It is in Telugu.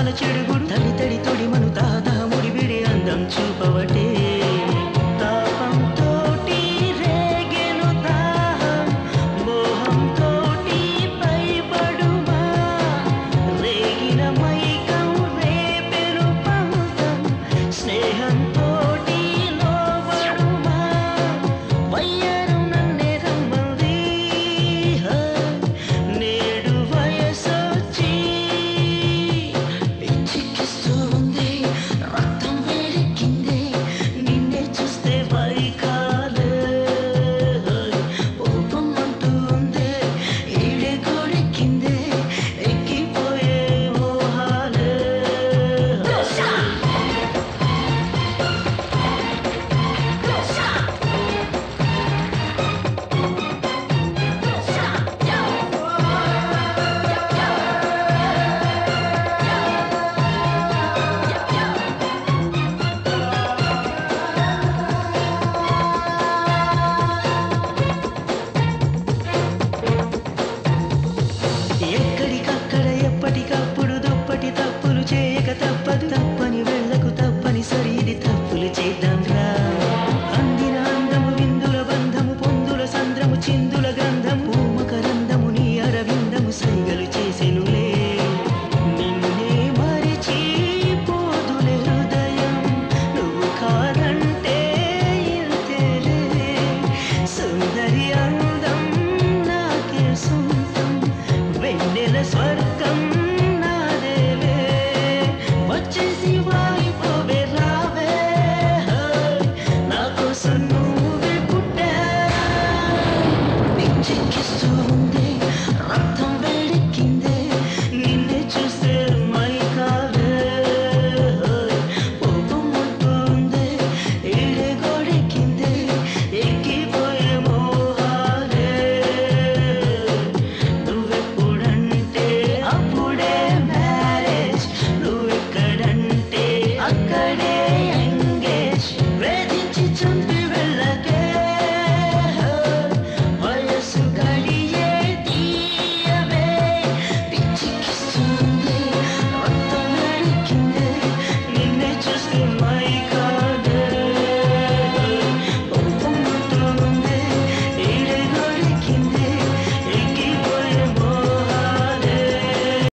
తలచెడుగుడు తల్లి